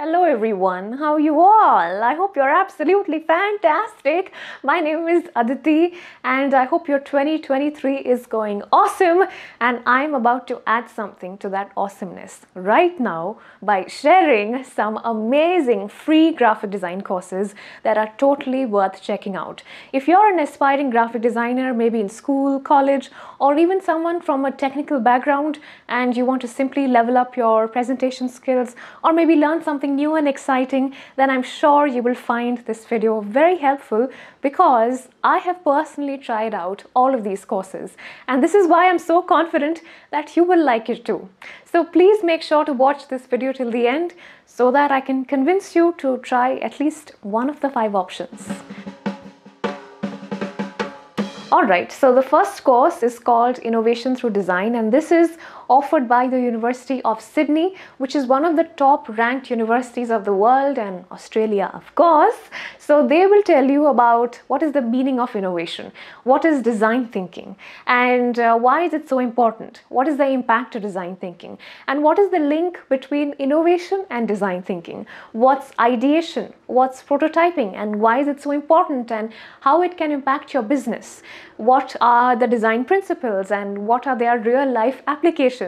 Hello everyone, how are you all? I hope you're absolutely fantastic. My name is Aditi and I hope your 2023 is going awesome and I'm about to add something to that awesomeness right now by sharing some amazing free graphic design courses that are totally worth checking out. If you're an aspiring graphic designer, maybe in school, college, or even someone from a technical background and you want to simply level up your presentation skills or maybe learn something something new and exciting, then I'm sure you will find this video very helpful because I have personally tried out all of these courses. And this is why I'm so confident that you will like it too. So please make sure to watch this video till the end so that I can convince you to try at least one of the five options. Alright, so the first course is called Innovation Through Design and this is offered by the University of Sydney, which is one of the top ranked universities of the world and Australia, of course. So they will tell you about what is the meaning of innovation, what is design thinking, and uh, why is it so important, what is the impact of design thinking, and what is the link between innovation and design thinking, what's ideation, what's prototyping, and why is it so important, and how it can impact your business, what are the design principles, and what are their real life applications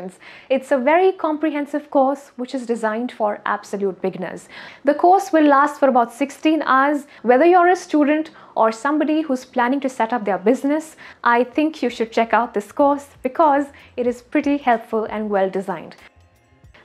it's a very comprehensive course which is designed for absolute beginners. The course will last for about 16 hours. Whether you're a student or somebody who's planning to set up their business, I think you should check out this course because it is pretty helpful and well designed.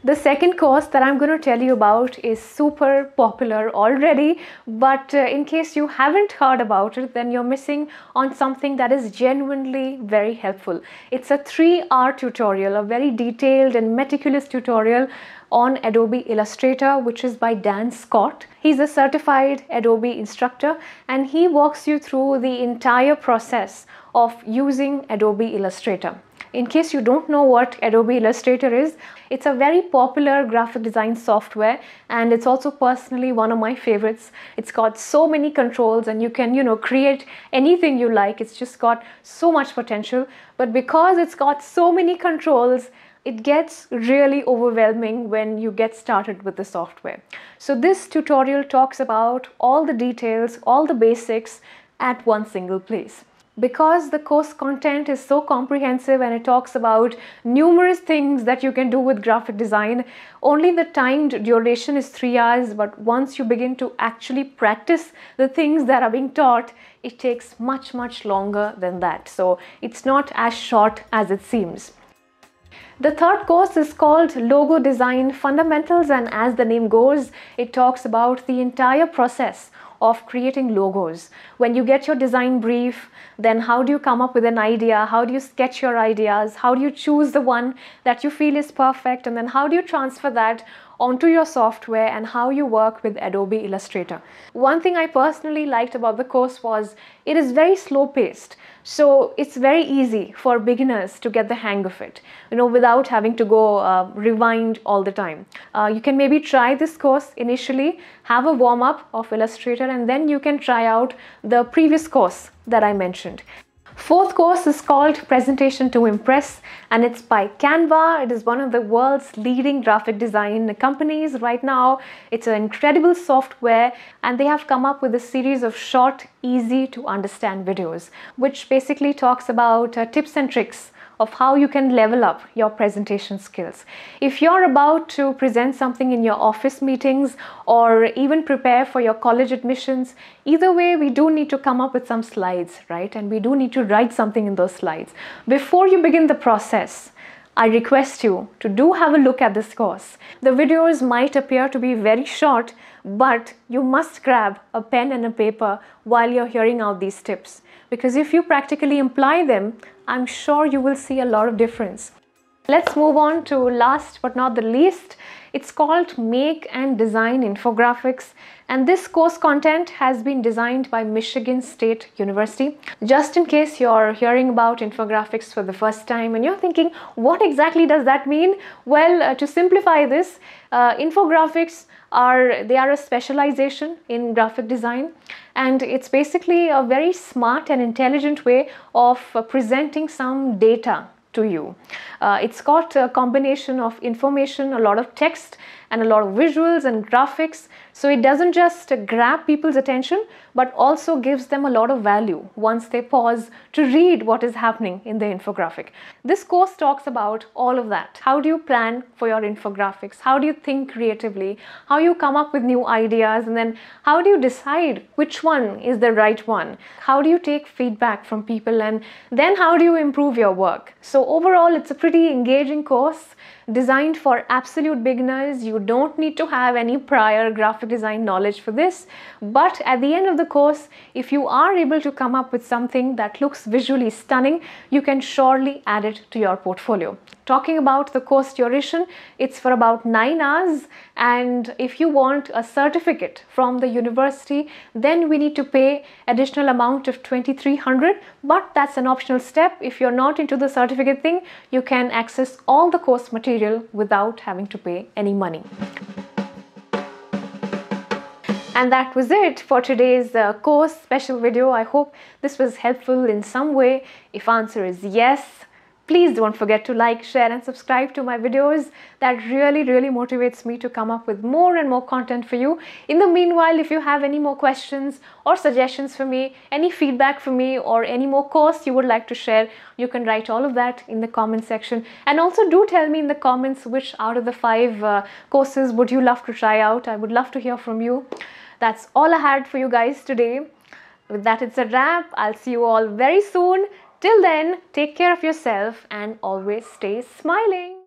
The second course that I'm going to tell you about is super popular already, but uh, in case you haven't heard about it, then you're missing on something that is genuinely very helpful. It's a three hour tutorial, a very detailed and meticulous tutorial on Adobe Illustrator, which is by Dan Scott. He's a certified Adobe instructor and he walks you through the entire process of using Adobe Illustrator. In case you don't know what Adobe Illustrator is, it's a very popular graphic design software and it's also personally one of my favorites. It's got so many controls and you can, you know, create anything you like. It's just got so much potential. But because it's got so many controls, it gets really overwhelming when you get started with the software. So this tutorial talks about all the details, all the basics at one single place because the course content is so comprehensive and it talks about numerous things that you can do with graphic design only the timed duration is 3 hours but once you begin to actually practice the things that are being taught it takes much much longer than that. So it's not as short as it seems. The third course is called Logo Design Fundamentals and as the name goes, it talks about the entire process of creating logos. When you get your design brief, then how do you come up with an idea? How do you sketch your ideas? How do you choose the one that you feel is perfect? And then how do you transfer that onto your software and how you work with Adobe Illustrator. One thing I personally liked about the course was it is very slow paced. So it's very easy for beginners to get the hang of it, you know, without having to go uh, rewind all the time. Uh, you can maybe try this course initially, have a warm up of Illustrator, and then you can try out the previous course that I mentioned. Fourth course is called Presentation to Impress and it's by Canva. It is one of the world's leading graphic design companies right now. It's an incredible software and they have come up with a series of short, easy to understand videos which basically talks about uh, tips and tricks of how you can level up your presentation skills. If you're about to present something in your office meetings or even prepare for your college admissions, either way, we do need to come up with some slides, right? And we do need to write something in those slides. Before you begin the process, I request you to do have a look at this course. The videos might appear to be very short, but you must grab a pen and a paper while you're hearing out these tips. Because if you practically imply them, I'm sure you will see a lot of difference. Let's move on to last but not the least. It's called Make and Design Infographics and this course content has been designed by Michigan State University. Just in case you're hearing about infographics for the first time and you're thinking, what exactly does that mean? Well, uh, to simplify this, uh, infographics are, they are a specialization in graphic design and it's basically a very smart and intelligent way of uh, presenting some data to you. Uh, it's got a combination of information, a lot of text, and a lot of visuals and graphics. So it doesn't just grab people's attention, but also gives them a lot of value once they pause to read what is happening in the infographic. This course talks about all of that. How do you plan for your infographics? How do you think creatively? How you come up with new ideas? And then how do you decide which one is the right one? How do you take feedback from people? And then how do you improve your work? So overall, it's a pretty engaging course designed for absolute beginners. You don't need to have any prior graphic design knowledge for this. But at the end of the course, if you are able to come up with something that looks visually stunning, you can surely add it to your portfolio. Talking about the course duration, it's for about nine hours. And if you want a certificate from the university, then we need to pay additional amount of 2300 but that's an optional step. If you're not into the certificate thing, you can access all the course material without having to pay any money. And that was it for today's uh, course special video. I hope this was helpful in some way. If answer is yes, please don't forget to like, share and subscribe to my videos. That really, really motivates me to come up with more and more content for you. In the meanwhile, if you have any more questions or suggestions for me, any feedback for me or any more course you would like to share, you can write all of that in the comment section. And also do tell me in the comments which out of the five uh, courses would you love to try out. I would love to hear from you. That's all I had for you guys today. With that, it's a wrap. I'll see you all very soon. Till then, take care of yourself and always stay smiling.